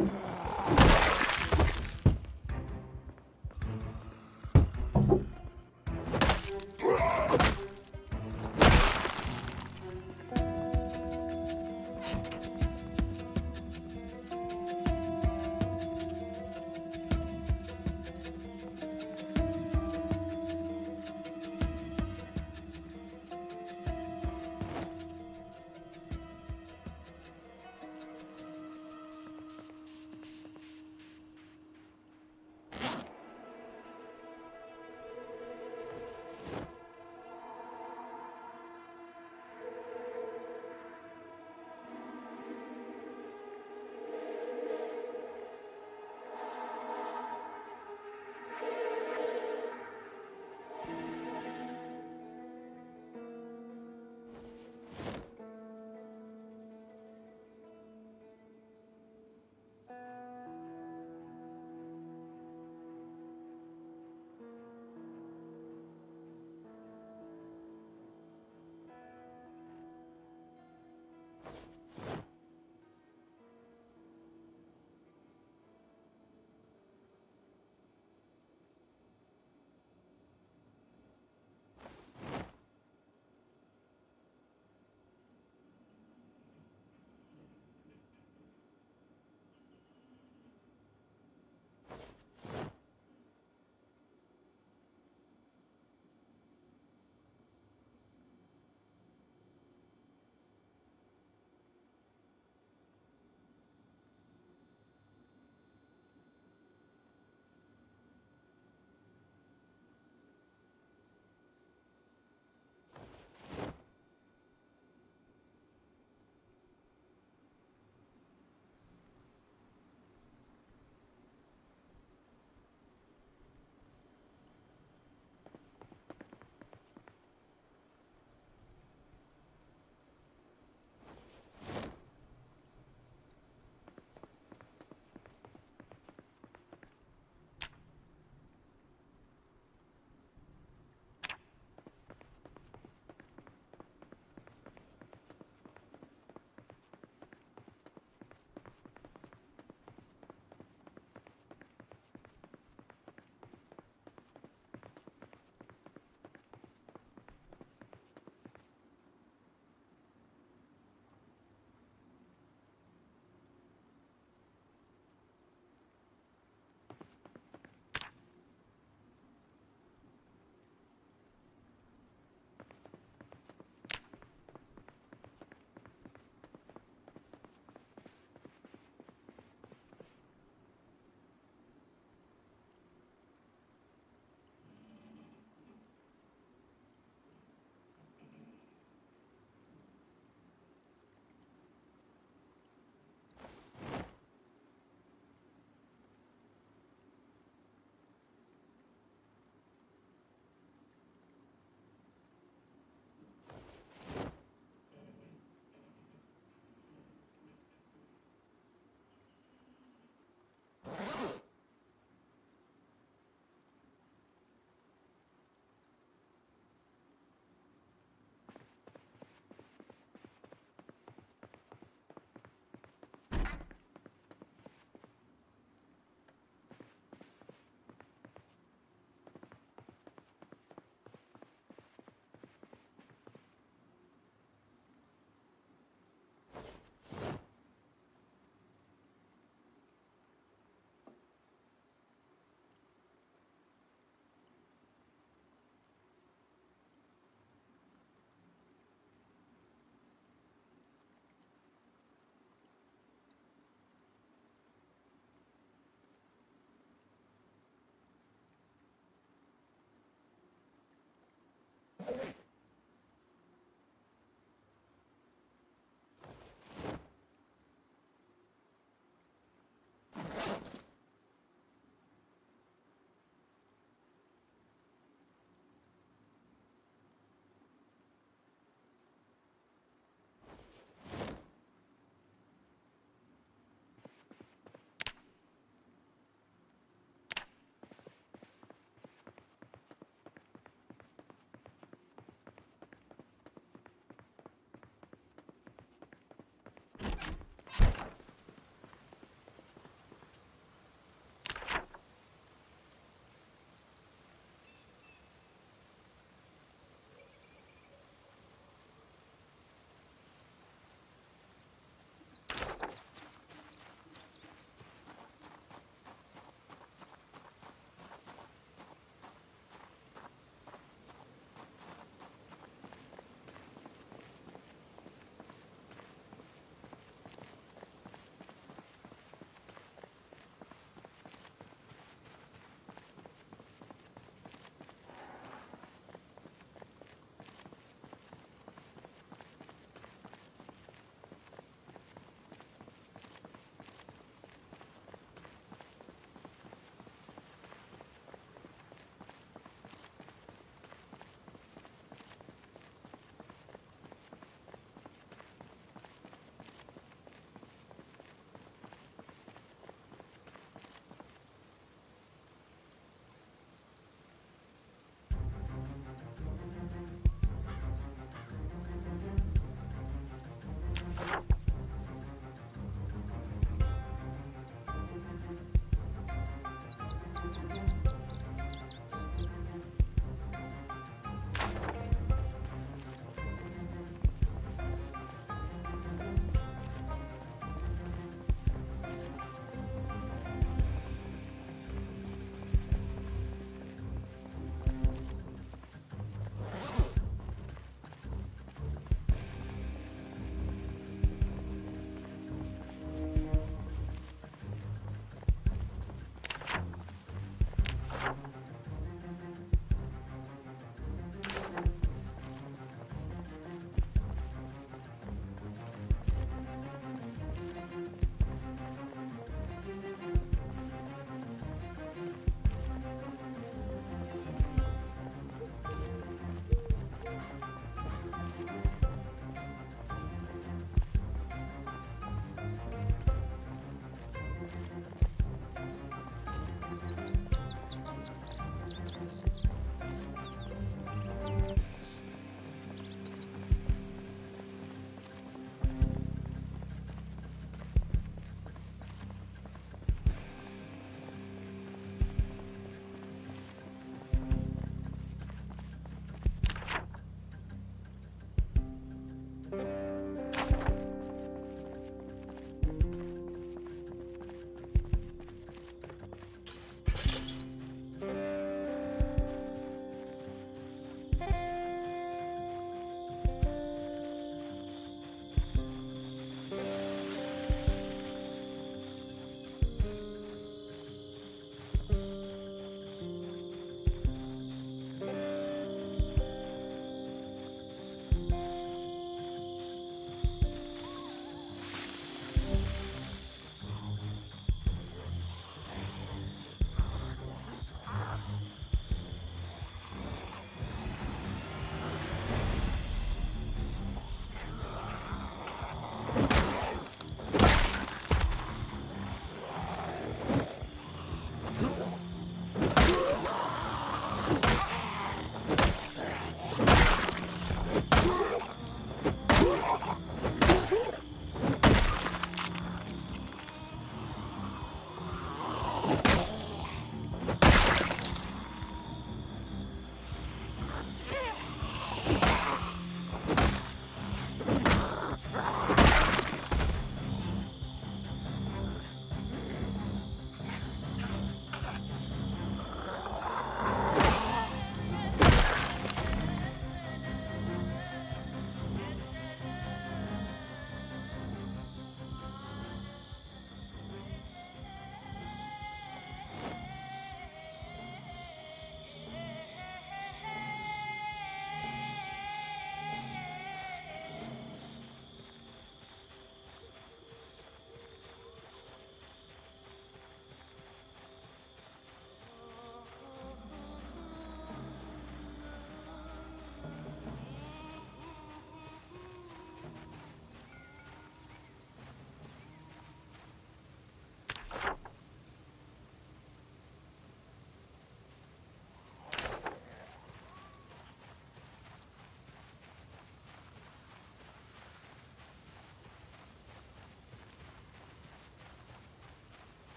Yeah.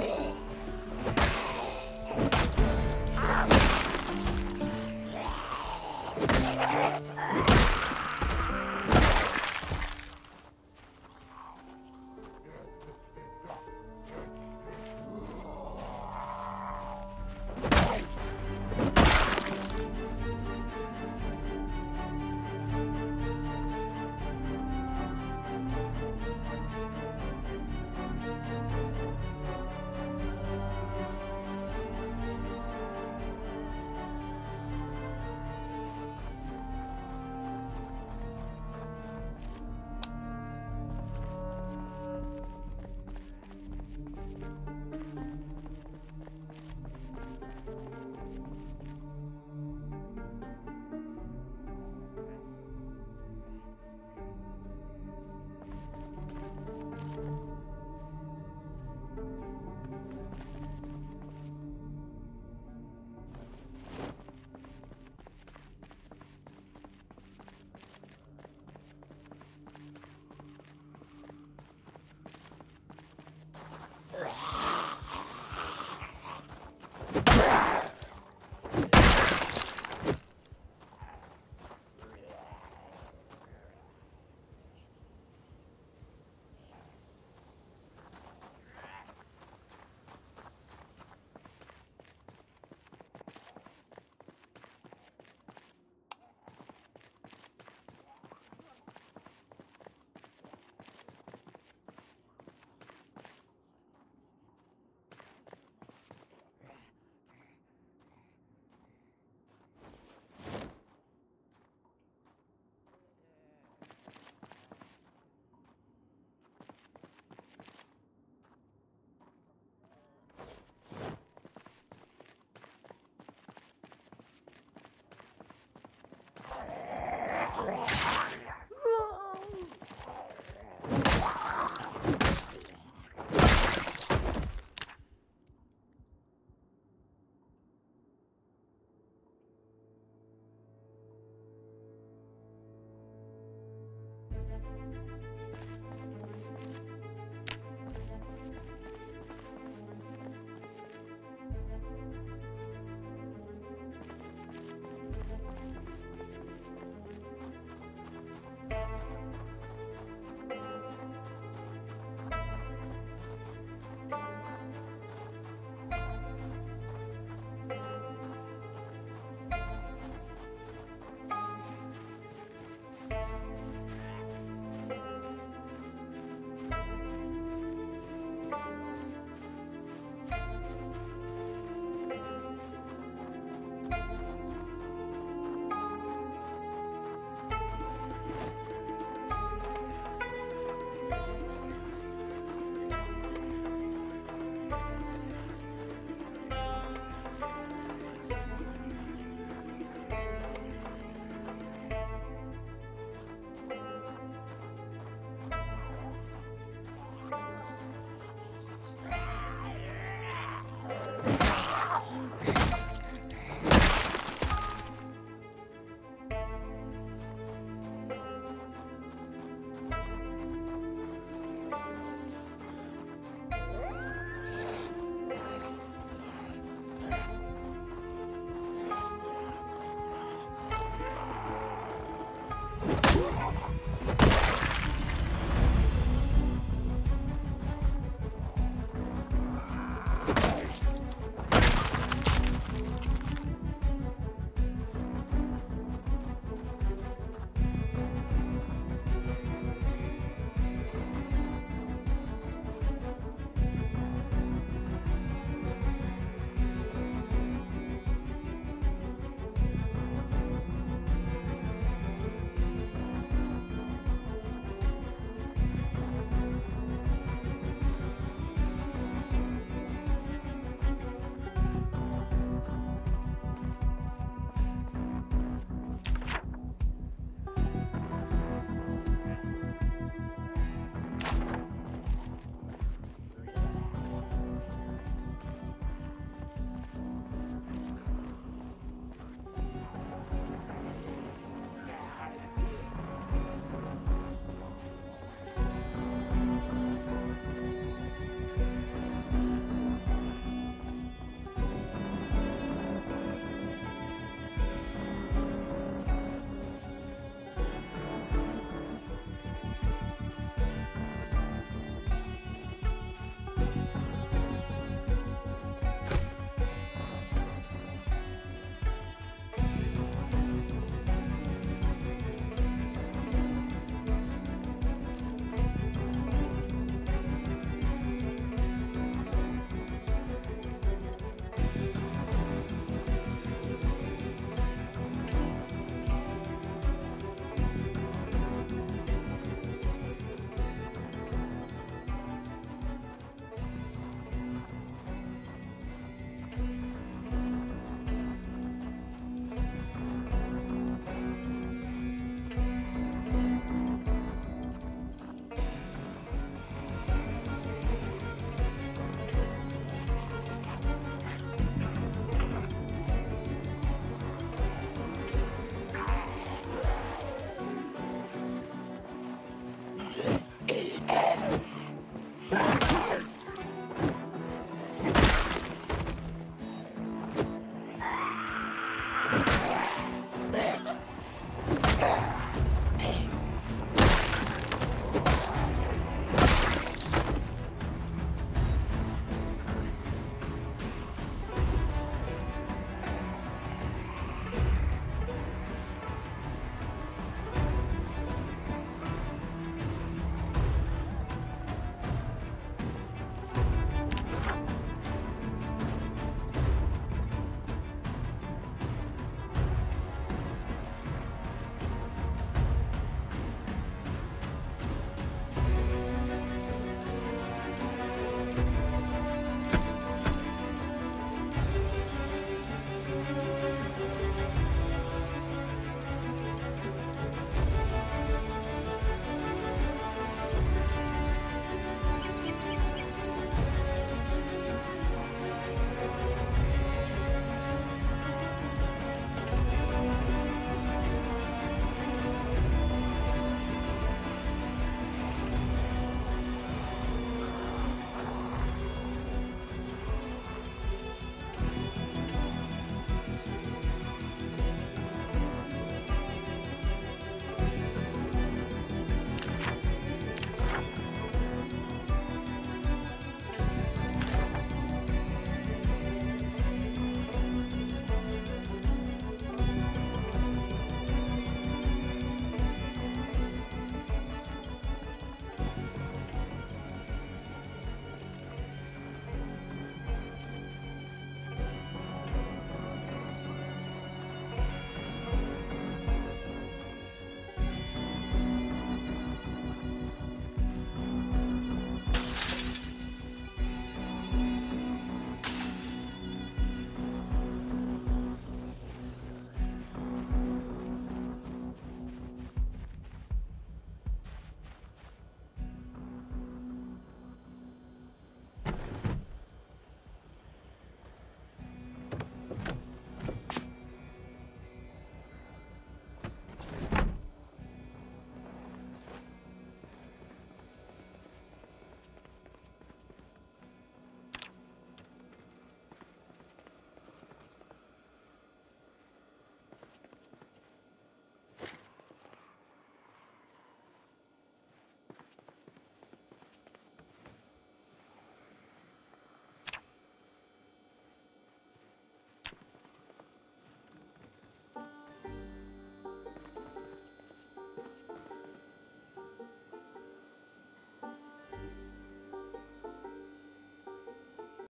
あ!